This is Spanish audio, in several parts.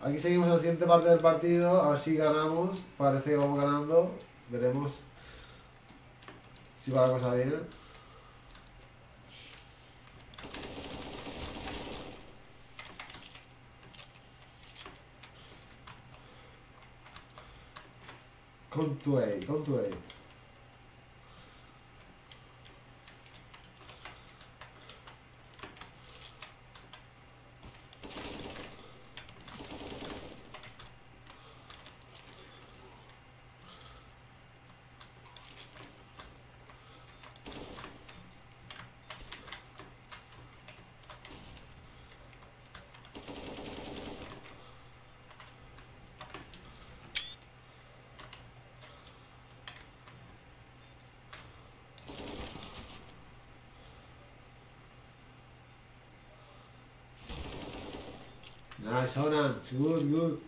Aquí seguimos en la siguiente parte del partido, a ver si ganamos. Parece que vamos ganando. Veremos si va la cosa bien. Contuey, Contuey. 나 선한 주, 유,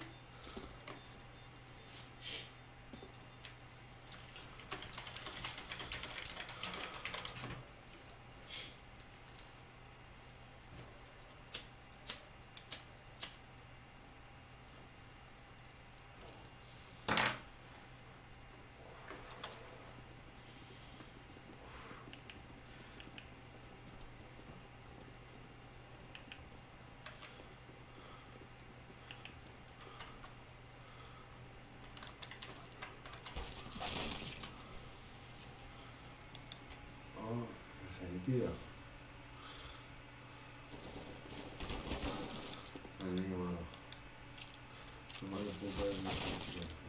надо было бы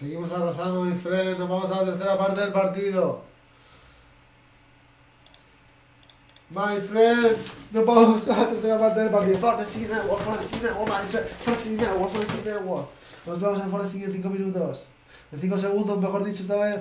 Seguimos arrasando, mi friend. Nos vamos a la tercera parte del partido. My friend, nos vamos a la tercera parte del partido. Fantasy Network, Fantasy Network, my friend. Fantasy Network, Fantasy Network. Nos vemos en Fantasy en 5 minutos. En 5 segundos, mejor dicho esta vez.